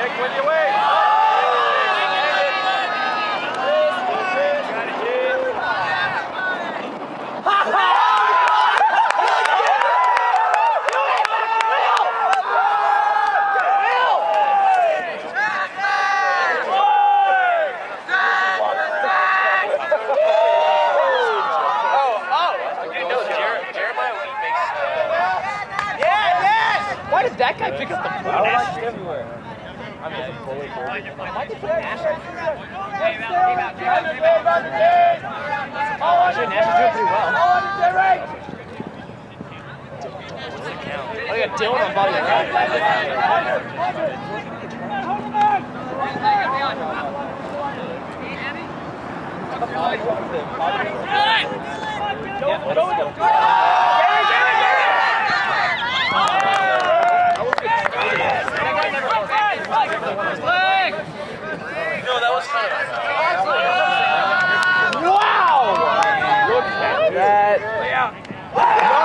Nick, when you. Why does that guy pick up the phone? I watched everywhere. I Nash up? Actually, is doing pretty well. You got Dylan on body Wow! Look at that.